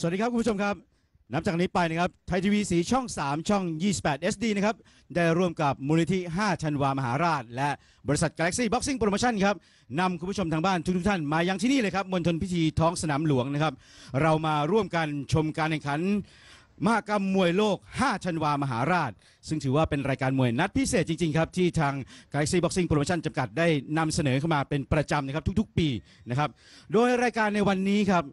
สวัสดีครับคุณผู้ชมครับ นับจากนี้ไปนะครับไทยทีวีสีช่อง 3 ช่อง 28 SD นะครับ ได้ร่วมกับมูลนิธิ 5 ชันวามหาราช และบริษัท Galaxy Boxing Promotion ครับนำคุณผู้ชมทางบ้านทุกๆท่านมายังที่นี่เลยครับมณฑลพิธีท้องสนามหลวงนะครับ เรามาร่วมกันชมการแข่งขันมหกรรมมวยโลก 5 ชันวามหาราช ซึ่งถือว่าเป็นรายการมวยนัดพิเศษจริง ๆ ครับ ที่ทาง Galaxy Boxing Promotion จำกัดได้นำเสนอเข้ามาเป็นประจำนะครับทุกๆ ปีนะครับ โดยรายการในวันนี้ครับ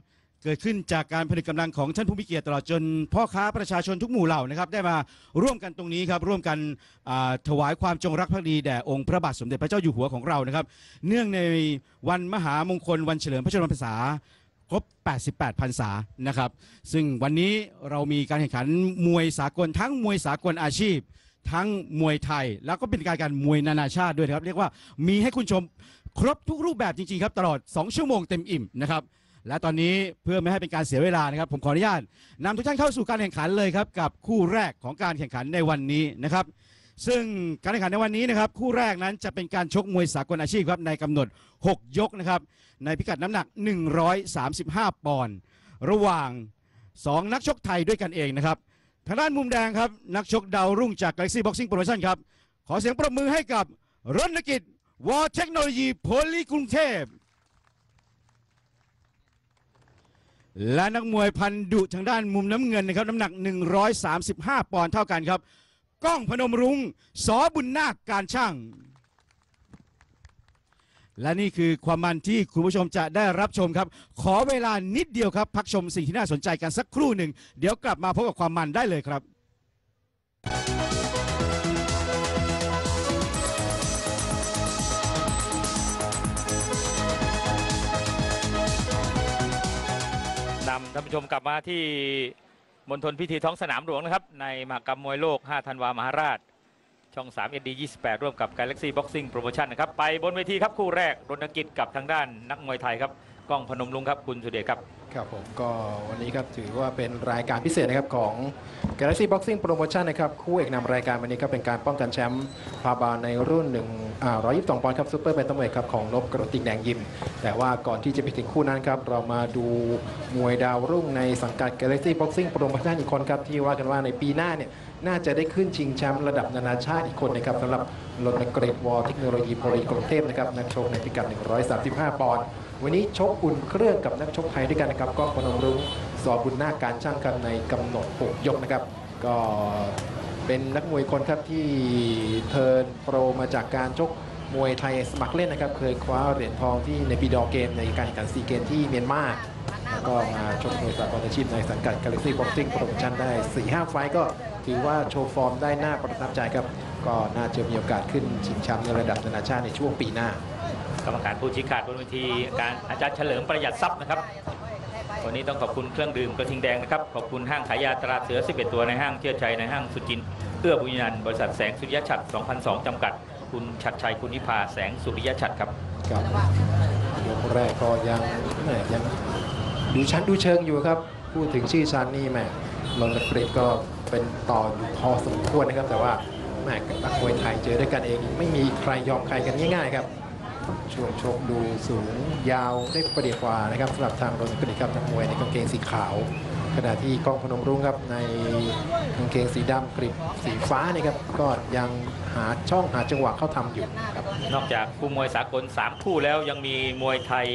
เกิดขึ้นจากการผนึกกำลังของท่านผู้มีเกียรติตลอดจนพ่อค้าประชาชนทุกหมู่เหล่านะครับ ได้มาร่วมกันตรงนี้ครับร่วมกันอ่าถวายความจงรักภักดีแด่องค์พระบาทสมเด็จพระเจ้าอยู่หัวของเรานะครับ เนื่องในวันมหามงคลวันเฉลิมพระชนมพรรษาครบ 88 พรรษานะครับ ซึ่งวันนี้เรามีการแข่งขันมวยสากลทั้งมวยสากลอาชีพ ทั้งมวยไทย แล้วก็เป็นการการมวยนานาชาติด้วยนะครับ เรียกว่ามีให้คุณชมครบทุกรูปแบบจริงๆครับตลอด 2 ชั่วโมงเต็มอิ่มนะครับ และตอนนี้เพื่อไม่ให้เป็นการเสียเวลานะครับ ผมขออนุญาตนำทุกท่านเข้าสู่การแข่งขันเลยครับกับคู่แรกของการแข่งขันในวันนี้นะครับซึ่งการแข่งขันในวันนี้นะครับคู่แรกนั้นจะเป็นการชกมวยสากลอาชีพครับในกำหนด 6 ยกนะครับในพิกัดน้ำหนัก 135 ปอนด์ระหว่าง 2 นักชกไทยด้วยกันเองนะครับทางด้านมุมแดงครับนักชกดาวรุ่งจาก Galaxy Boxing Promotion ครับขอเสียงปรบมือให้กับรณกิจวอเทคโนโลยีโพลีกรุงเทพ และนักมวยพันดุทางด้านมุมน้ำเงินนะครับน้ำหนัก 135 ปอนด์เท่ากันครับก้องพนมรุง้งสอบุญนาคการช่าง และนี่คือความมันที่คุณผู้ชมจะได้รับชมครับ ขอเวลานิดเดียวครับ พักชมสิ่งที่น่าสนใจกันสักครู่หนึ่ง เดี๋ยวกลับมาพบกับความมันได้เลยครับำท่านผู้ชมกลับมาที่มณฑลพิธีท้องสนามหลวงนะครับ ในมหกรรมมวยโลก 5 ธันวามหาราช ช่อง3 HD 28 ร่วมกับ Galaxy Boxing Promotion นะครับ ไปบนเวทีครับคู่แรกรณกิจกับทางด้านนักมวยไทยครับ ล้องพนมลุงครับคุณสุเดชครับ ครับผมก็วันนี้ครับถือว่าเป็นรายการพิเศษนะครับของ Galaxy Boxing Promotion นะครับคู่เอกนำรายการวันนี้ก็เป็นการป้องกันแชมป์พาบาในรุ่น1อ่า122ปอนด์ครับซูเปอร์แบนตัมเวทครับของนบกระติกแดงยิม แต่ว่าก่อนที่จะไปถึงคู่นั้นครับเรามาดูมวยดาวรุ่งในสังกัด Galaxy Boxing Promotion อีกคนครับที่ว่ากันว่าในปีหน้าเนี่ยน่าจะได้ขึ้นชิงแชมป์ระดับนานาชาติอีกคนนะครับสำหรับรณกฤษวอเทคโนโลยีโพลีกรุงเทพนะครับนักชกในพิกัด 135 ปอนด์ วันนี้ชกอุ่นเครื่องกับนักชกไทยด้วยกันนะครับก้องพนมรุ้ง ส.บุญนาคการช่างกันในกำหนด 6 ยกนะครับ ก็เป็นนักมวยคนครับที่ turn pro มาจากการชกมวยไทยสมัครเล่นนะครับ เคยคว้าเหรียญทองที่ในปีดอเกมในการแข่งขันซีเกมส์ที่เมียนมาแล้วก็มาชกมวยสากลอาชีพในสังกัด Galaxy Boxing Promotion ได้4-5 fight ก็ถือว่าโชว์ฟอร์มได้น่าประทับใจครับ ก็น่าจะมีโอกาสขึ้นชิงแชมป์ในระดับนานาชาติในช่วงปีหน้า กรรมการผู้ชี้ขาดบนเวทีการอาจารย์เฉลิมประหยัดทรัพย์นะครับ วันนี้ต้องขอบคุณเครื่องดื่มกระทิงแดงนะครับ ขอบคุณห้างขายยาตราเสือ 11 ตัวในห้างเชื่อชัยในห้างสุจิน เอื้อบุญนันบริษัทแสงสุริยะฉัตร2002 จำกัด คุณชัดชัยคุณนิพาแสงสุริยะฉัตรครับครับยกแรกก็ยังแหมยังดูชั้นดูเชิงอยู่ครับ พูดถึงชื่อชั้นนี่แหม่ลอนกรีดก็เป็นต่ออยู่พอสมควรนะครับ แต่ว่าแหม่กับนักมวยไทยเจอด้วยกันเอง ไม่มีใครยอมใครกันง่ายๆครับ ช่วงชกดูสูงยาวได้ประเดียวกว่านะครับสำหรับทางรอนกรีดครับนักมวยในกางเกงสีขาว ขณะที่กล้องพนมรุ้งครับในกางเกงสีดำกริบสีฟ้านี่ครับก็ยังหาช่องหาจังหวะเข้าทำอยู่ครับนอกจากคู่มวยสากล 3 คู่แล้วยังมีมวยไทย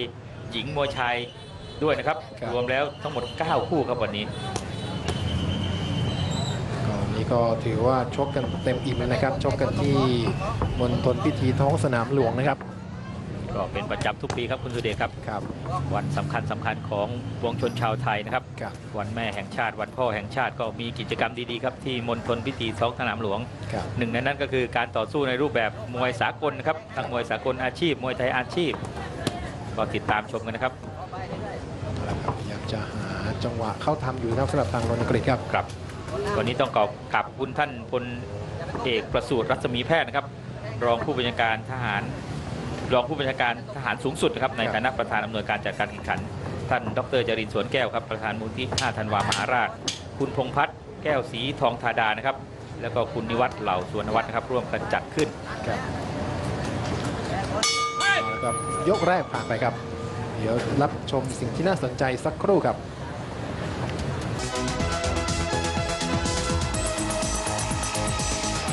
หญิงมวยชายด้วยนะครับครับรวมแล้วทั้งหมด 9 คู่ครับวันนี้ก็วันนี้ก็ถือว่าชกกันเต็มอิ่มเลยนะครับ ชกกันที่มณฑลพิธีท้องสนามหลวงนะครับ ก็เป็นประจำทุกปีครับคุณสุเดชครับ ครับ วันสำคัญสำคัญของปวงชนชาวไทยนะครับ ครับ วันแม่แห่งชาติวันพ่อแห่งชาติก็มีกิจกรรมดีๆครับที่มณฑลพิธีท้องสนามหลวง ครับ หนึ่งในนั้นก็คือการต่อสู้ในรูปแบบมวยสากลนะครับทั้งมวยสากลอาชีพ มวยไทยอาชีพ ก็ติดตามชมกันนะครับเอาละครับอยากจะหาจังหวะเข้าทำอยู่นะครับสำหรับทางรณกฤษครับ ครับวันนี้ต้องขอบขอบคุณท่านพลเอกประสูติรัศมีแพทย์นะครับ รองผู้บัญชาการทหาร รองผู้บัญชาการทหารสูงสุดครับในฐานะประธานอำนวยการจัดการแข่งขัน ท่านดรจรินสวนแก้วครับประธานมูลที่5ธันวามหาราช คุณพงพัฒน์แก้วสีทองธาดานะครับ แล้วก็คุณนิวัฒน์เหล่าสวนวัฒน์นะครับ ร่วมกันจัดขึ้นครับยกแรกผ่านไปครับ เดี๋ยวรับชมสิ่งที่น่าสนใจสักครู่ครับ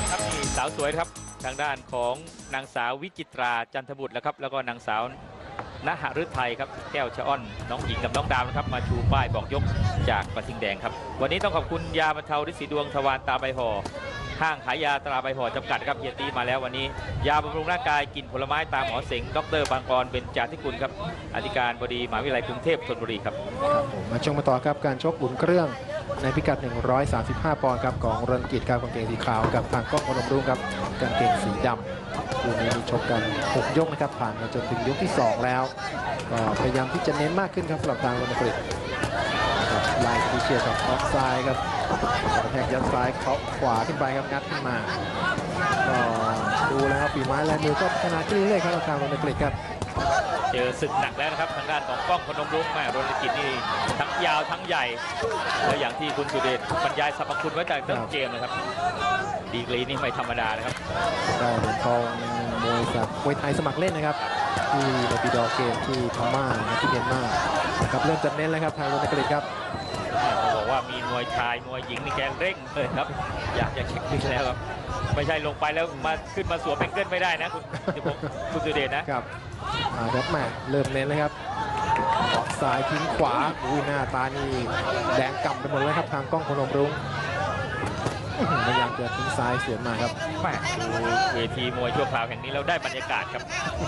ครับสาวสวยครับ ทางด้านของนางสาววิจิตราจันทบุตรแล้วครับ แล้วก็นางสาวณหฤทัยครับแก้วชะอ้อน น้องหญิงกับน้องดาวนะครับมาชูป้ายบอกยกจากกระทิงแดงครับ วันนี้ต้องขอบคุณยาบรรเทาฤทธิ์สีดวงทวารตาใบห่อห้างขายยาตราใบห่อจำกัดครับเฮียตีมาแล้ววันนี้ ยาบำรุงร่างกายกินผลไม้ตามหมอเสงดรบางกรเป็นจาธิกุลครับอธิการบดีมหาวิทยาลัยกรุงเทพธนบุรีครับครับผมมาชมมาต่อครับการชกอุ่นเครื่อง ในพิกัด 135 ปอนด์ครับของรณกิจครับกางเกงสีขาวกับทางกล้องพนมรุ้งครับกางเกงสีดำคู่นี้มีชกกัน 6 ยกนะครับผ่านมาจนถึงยกที่ 2 แล้ว ก็พยายามที่จะเน้นมากขึ้นครับสำหรับทางรณกฤษครับลายพิเชียครับออฟซ้ายครับกระแทกยัดซ้ายเขาขวาขึ้นไปครับงัดขึ้นมา ก็ดูแล้วครับฝีไม้ลายมือก็พัฒนาขึ้นเรื่อยๆครับทางรณกฤษครับ เจอศึกหนักแล้วนะครับทางด้านของกล้องพนมรุ้งแม่รณกิจนี่ทั้งยาวทั้งใหญ่ แล้วอย่างที่คุณสุเดชบรรยายสรรพคุณไว้จากต้นเกมนะครับ ดีกรีนี่ไม่ธรรมดานะครับได้เหรียญทองมวยสากมวยไทยสมัครเล่นนะครับที่โรบิดอร์เกมที่พม่านะที่เมียนมานะครับเริ่มจัดเน้นแล้วครับทางรณกฤษครับเขาบอกว่ามีมวยชายมวยหญิงนี่แกเร่งเลยครับ อยากจะเช็คบินแล้วครับไม่ใช่ลงไปแล้วมาขึ้นมาสวมเป็นเกิลไม่ได้นะคุณคุณคุณสุเดชนะครับมา ครับแม่เริ่มเน้นเลยครับออกซ้ายทิ้งขวาอุ้ยหน้าตานี่แดงกำไปหมดเลยครับทางกล้องพนมรุ้งอื้อหือพยายามจะทิ้งซ้ายสวนมาครับแม่ดูเวทีมวยชั่วคราวแห่งนี้เราได้บรรยากาศครับ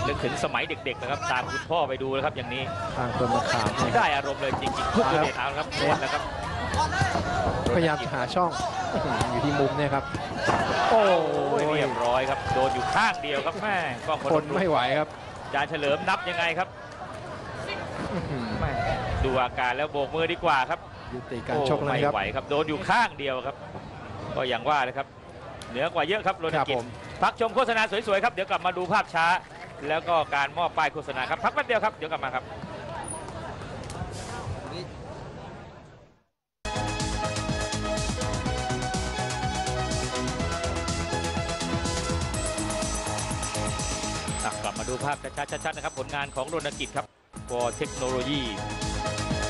นึกถึงสมัยเด็กๆนะครับตามคุณพ่อไปดูนะครับอย่างนี้ทางคนมาขามเนี่ยได้อารมณ์เลยจริงๆคุณสุเดชเอาละครับเล่นแล้วครับพยายามจะหาช่องอื้อหืออยู่ที่มุมเนี่ยครับ โอ้โอ้ยยเรียบร้อยครับ โดนอยู่ข้างเดียวครับแม่กล้องพทนนมรุ้ไม่งไหวครับ จานเฉลิมนับยังไงครับอื้อหือแม่ดูอาการแล้วโบกมือดีกว่าครับยุติการโอ้ชกแล้วไม่นะครับไหวครับโดนอยู่ข้างเดียวครับ ก็อย่างว่าเลยครับ เหนือกว่าเยอะครับโรนครับกิจผมพักชมโฆษณาสวยๆครับเดี๋ยวกลับมาดูภาพช้า แล้วก็การมอบป้ายโฆษณาครับพักแป๊บเดียวครับเดี๋ยวกลับมาครับ กลับมาดูภาพชัดๆๆนะครับ ผลงานของรณกิจครับวอเทคโนโลยี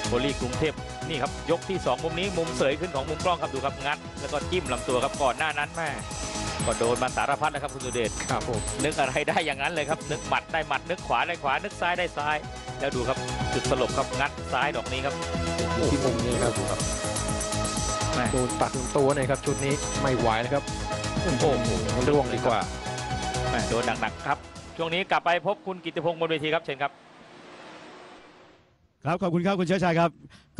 โพลีกรุงเทพนี่ครับ ยกที่ 2 มุมนี้มุมเสยขึ้นของมุมกล้องครับดูครับงัด แล้วก็จิ้มลำตัวครับก่อนหน้านั้นแม่ก็โดนมาสารพัดนะครับคุณสุเดชครับผมนึกอะไรได้อย่างนั้นเลยครับ นึกหมัดได้หมัดนึกขวาได้ขวา นึกซ้ายได้ซ้าย แล้วดูครับจุดสลบครับงัดซ้ายดอกนี้ครับอยู่ที่มุมนี้ครับดูครับแม่โดนปัดถึงตัวหน่อยครับชุดนี้ไม่ไหวแล้วครับโอ้โหร่วงดีกว่าแม่โดนหนักๆครับ ช่วงนี้กลับไปพบคุณกิติพงศ์บนเวทีครับเชิญครับ ครับขอบคุณครับคุณเชื้อชายครับ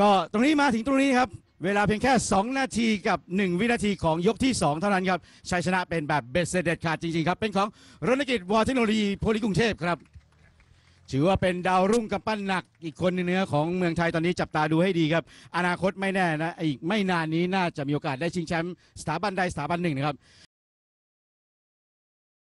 ก็ตรงนี้มาถึงตรงนี้ครับ เวลาเพียงแค่ 2 นาทีกับ 1 วินาทีของยกที่ 2 เท่านั้นครับชัยชนะเป็นแบบเบ็ดเสร็จเด็ดขาดจริงๆครับ เป็นของรณกิจวอเทคโนโลยีโพลิกรุงเทพครับถือว่าเป็นดาวรุ่งกำปั้นหนักอีกคนหนึงนะของเมืองไทยตอนนี้จับตาดูให้ดีครับ อนาคตไม่แน่นะ อีกไม่นานนี้น่าจะมีโอกาสได้ชิงแชมป์สถาบันใดสถาบันหนึ่งนะครับ